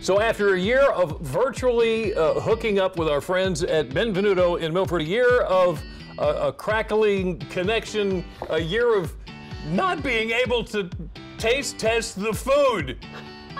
So after a year of virtually uh, hooking up with our friends at Benvenuto in Milford, a year of uh, a crackling connection, a year of not being able to taste test the food.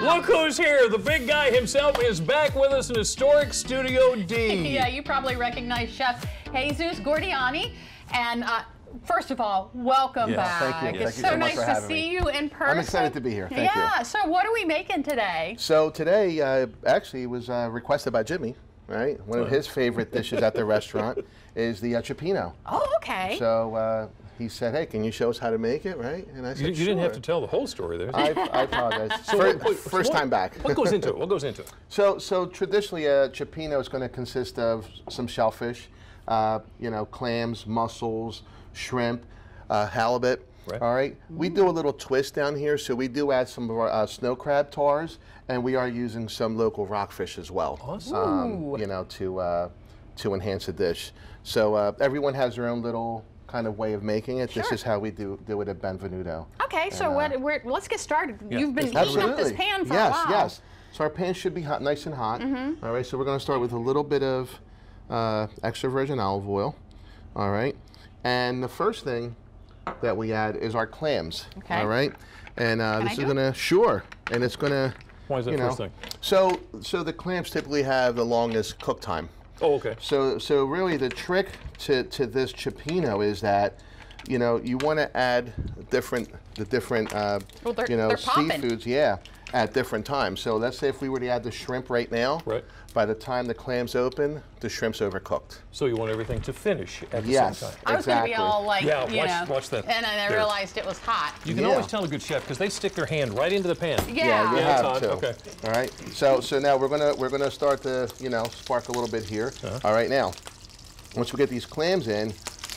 Look who's here. The big guy himself is back with us in historic Studio D. yeah, you probably recognize Chef Jesus Gordiany. And uh, first of all, welcome Yeah, back. thank you. It's Thank you so, so much nice for to see me. you in person. I'm excited to be here. Thank you. yeah, so what are we making today? So today, uh, actually, was uh, requested by Jimmy, right? One of his favorite dishes at the restaurant is the uh, cioppino. Oh, okay. So uh, he said, "Hey, can you show us how to make it?" Right? And I said, You, you didn't have to tell the whole story there. I, I apologize. So Fir- what- what- so first what- time back. What goes into it? What goes into it? So, so traditionally, a cioppino is going to consist of some shellfish, uh, you know, clams, mussels, shrimp, uh, halibut. Right. All right. We do a little twist down here, so we do add some of our uh, snow crab tars, and we are using some local rockfish as well. Awesome. Um, you know, to uh, to enhance the dish. So uh, everyone has their own little kind of way of making it. This is how we do do it at Benvenuto. okay, so what? We're, let's get started. Yeah, You've been let's heating up this pan for yes, a while. Mm-hmm. yes. So our pan should be hot, nice and hot. All right. So we're going to start with a little bit of uh, extra virgin olive oil. All right. And the first thing that we add is our clams. Okay. All right. And uh, Can I this is going to sure, and it's going to. Why is that you know, first thing? So, so the clams typically have the longest cook time. Oh, okay. So, so really the trick to, to this cioppino is that, you know, you want to add different the different uh, Well, you know seafoods, yeah, at different times. So let's say if we were to add the shrimp right now, Right. by the time the clams open, the shrimp's overcooked. So you want everything to finish at the Yes. same time. I was going to be all like, Yeah, you watch- know, watch that. and then I There. realized it was hot. You can Yeah. always tell a good chef because they stick their hand right into the pan. Yeah. you Yeah, have to. okay. All right. So, so now we're gonna we're gonna start to you know spark a little bit here. Uh-huh. All right. Now, once we get these clams in,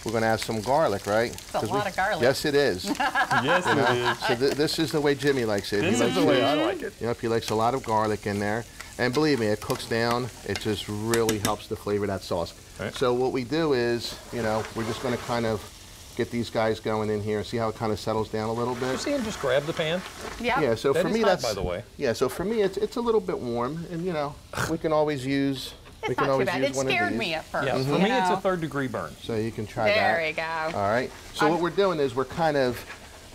we're gonna add some garlic, right? a 'Cause lot we- of garlic. Yes, it is. yes, it is. So th- this is the way Jimmy likes it. This he is the way it- I like it. Yep, he likes a lot of garlic in there. And believe me, it cooks down. It just really helps to flavor that sauce. Right. So what we do is, you know, we're just going to kind of get these guys going in here and see how it kind of settles down a little bit. You bit. see him just grab the pan? Yeah. Yeah, so That for me hot, that's by the way. Yeah, so for me it's it's a little bit warm and you know, we can always use we It's can not too always bad. use It one of scared me at first. Yeah. For you me, it's a third degree burn. So you can try that. There you go. All right. So what we're doing is we're kind of,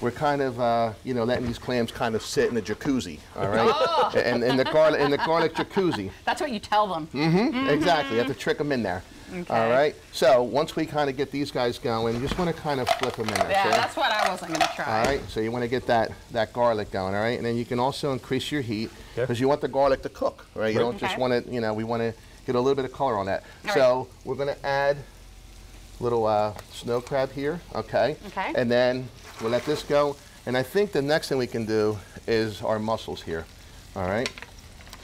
we're kind of, uh, you know, letting these clams kind of sit in the jacuzzi. All right. Oh. And in the garlic, in the garlic jacuzzi. That's what you tell them. Mm-hmm. Exactly. You have to trick them in there. All Okay. right. So once we kind of get these guys going, you just want to kind of flip them in there. Yeah, see? that's what I wasn't going to try. All right. So you want to get that that garlic going. All right. And then you can also increase your heat Okay. because you want the garlic to cook. Right. You Right. don't just want it. You know, we want to get a little bit of color on that. All so we're going to add a little uh, snow crab here. Okay. Okay. And then we'll let this go. And I think the next thing we can do is our mussels here. All right.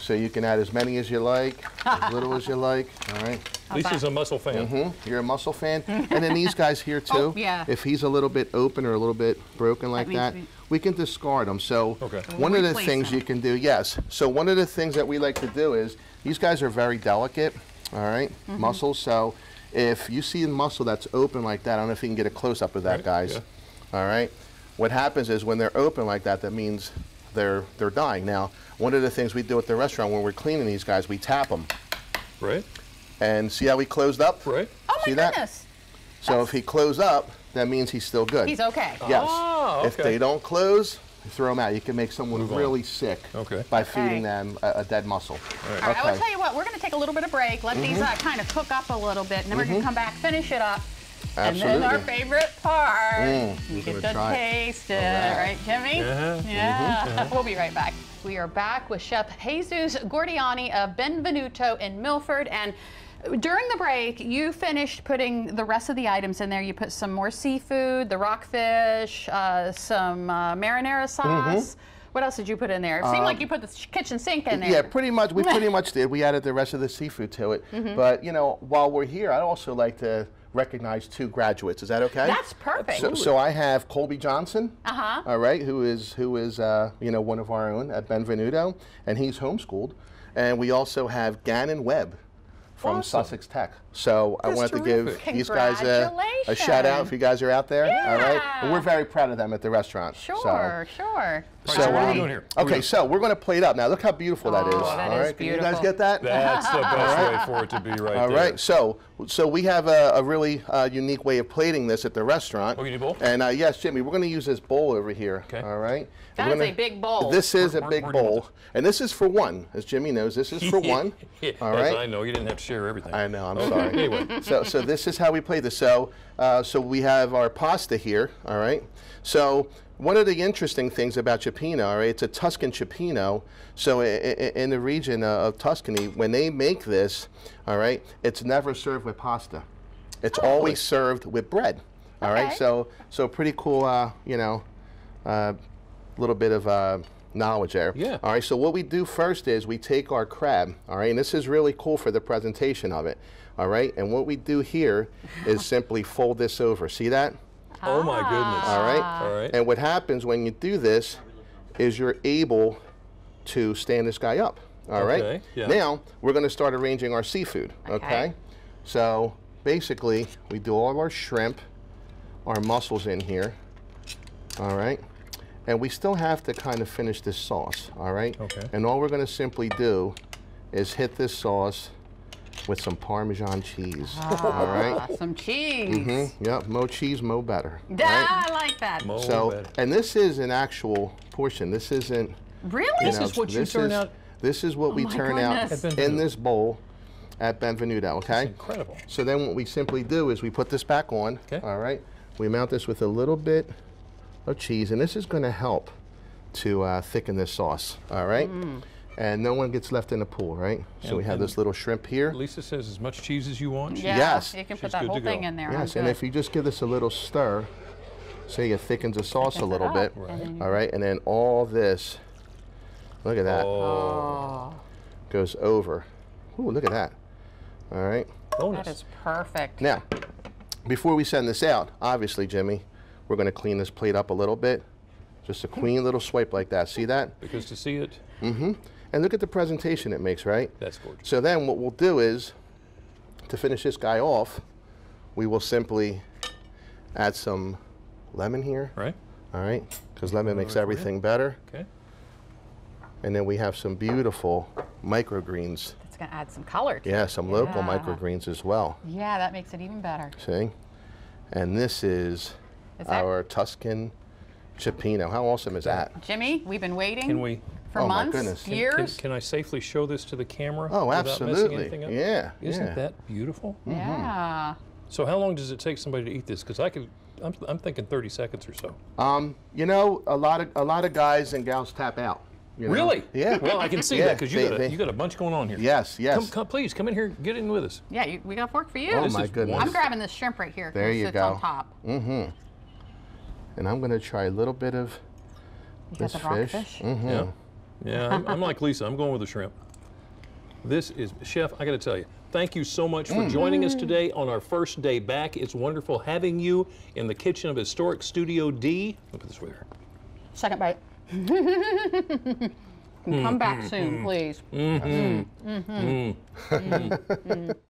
So you can add as many as you like, as little as you like. All right. Lisa's a mussel fan. hmm You're a mussel fan. and then these guys here too. Oh, yeah. If he's a little bit open or a little bit broken like means that, we- we can discard them. So Okay. one of the things them. you can do, yes. So one of the things that we like to do is these guys are very delicate. All right, Mm-hmm. mussels. So if you see a mussel that's open like that, I don't know if you can get a close up of that, Right, guys. yeah. All right. What happens is when they're open like that, that means they're they're dying. Now, one of the things we do at the restaurant when we're cleaning these guys, we tap them Right? and see how he closed up. Right? Oh my See that? goodness. So if he close up, that means he's still good. He's okay. Yes. Oh, If they don't close, throw them out. You can make someone Move on. really sick Okay. by Okay. feeding them a, a dead mussel. All right. All right, I will tell you what, we're going to take a little bit of break, let these mm-hmm. uh, kind of cook up a little bit, and then we're going to mm-hmm. come back, finish it up. And then our favorite part, Mm, we get gonna to try it. taste it. All Right, Jimmy? Uh-huh. Yeah. We'll be right back. We are back with Chef Jesus Gordiany of Benvenuto in Milford. And during the break, you finished putting the rest of the items in there. You put some more seafood, the rockfish, uh, some uh, marinara sauce. What else did you put in there? It seemed like you put the kitchen sink in there. Yeah, pretty much. We pretty much did. We added the rest of the seafood to it. Mm-hmm. But you know, while we're here, I'd also like to recognize two graduates. Is that okay? That's perfect. So, so I have Colby Johnson. Uh-huh. All right, who is who is uh, you know one of our own at Benvenuto, and he's homeschooled. And we also have Gannon Webb from Awesome. Sussex Tech. So I That's wanted to give these guys a, a shout out if you guys are out there. All right. And we're very proud of them at the restaurant. So- Sure, sure. So, right, so what are we um, doing here? What we Okay, doing? so we're going to plate up. Now, look how beautiful that is. Oh, that all is right, can you guys get that? That's the best way for it to be right All there. right, so so we have a, a really uh, unique way of plating this at the restaurant. Oh, you need a bowl? And uh, yes, Jimmy, we're going to use this bowl over here. Okay. All right. That We're is a gonna- big bowl. This is Where- a big where do you want bowl, and this is for one, as Jimmy knows. This is for one. All right. All yes, right. I know you didn't have to share everything. I know. I'm Okay, Anyway, so so this is how we play this. So uh, so we have our pasta here. All right. So one of the interesting things about Cioppino, all right, it's a Tuscan Cioppino. So in the region uh, of Tuscany, when they make this, all right, it's never served with pasta. It's always served with bread. All right. Okay. So so pretty cool. Uh, you know, a little bit of uh, knowledge there. Yeah. All right. So what we do first is we take our crab. All right. And this is really cool for the presentation of it. All right. And what we do here is simply fold this over. See that? oh my goodness. All right. All right. And what happens when you do this is you're able to stand this guy up. All right. Okay, yeah. Now we're going to start arranging our seafood. Okay. Okay. So basically, we do all of our shrimp, our mussels in here. All right. And we still have to kind of finish this sauce. All right. Okay. And all we're going to simply do is hit this sauce with some Parmesan cheese. all right. Ah, some cheese. Mm -hmm, Yep. Mo cheese, mo better. all Yeah, right? I like that. Mo So, better. and this is an actual portion. This isn't. really? You This know, is what you turn is- out- This is what we turn goodness. out in this bowl at Benvenuto. Okay. Incredible. So then what we simply do is we put this back on. Okay. All right. We mount this with a little bit of cheese, and this is going to help to uh, thicken this sauce. All right. Mm. And no one gets left in the pool, right? So And- we have this little shrimp here. Lisa says as much cheese as you want. Yeah, Yes. you can She's put that whole thing in there. Yes, and if you just give this a little stir, say it thickens the sauce a Thickens it little bit. and then you- All right, and then all this, look at that, Oh, Oh, goes over. Ooh, look at that. All right. bonus. that is perfect. Now, before we send this out, obviously, Jimmy, we're going to clean this plate up a little bit. Just a clean little swipe like that. See that? because to see it, Mm-hmm. And look at the presentation it makes, right? that's gorgeous. So then what we'll do is, to finish this guy off, we will simply add some lemon here. Right? All right, because lemon makes everything better. Okay. And then we have some beautiful microgreens. It's going to add some color to Yeah, it. some local Yeah. microgreens as well. Yeah, that makes it even better. See? And this is, Is that- our Tuscan Cioppino. How awesome is that? Jimmy, we've been waiting Can we? for Oh, my months, goodness. Can- Can, years. can I safely show this to the camera? Oh, without messing absolutely. anything up? Yeah. Isn't yeah. that beautiful? Yeah. So how long does it take somebody to eat this? Because I could, I'm, I'm thinking 30 seconds or so. Um, you know, a lot of a lot of guys and gals tap out. you know? Really? Yeah. Well, I can see Yeah, that because you, they- got a- they- you got a bunch going on here. Yes, yes. Come, come, please come in here, get in with us. Yeah, you, we got work for you. Oh This my is goodness. I'm grabbing this shrimp right here. There it you sits go. on top. Mm-hmm. And I'm gonna try a little bit of You got this the fish. rockfish? Mm-hmm. Yeah. Yeah, I'm, I'm like Lisa. I'm going with the shrimp. This is, Chef, I got to tell you, thank you so much for mm. joining us mm. today on our first day back. It's wonderful having you in the kitchen of Historic Studio D. Look at this with her. Second bite. Come back mm, soon, please. Mm-hmm. Mm-hmm. Mm-hmm.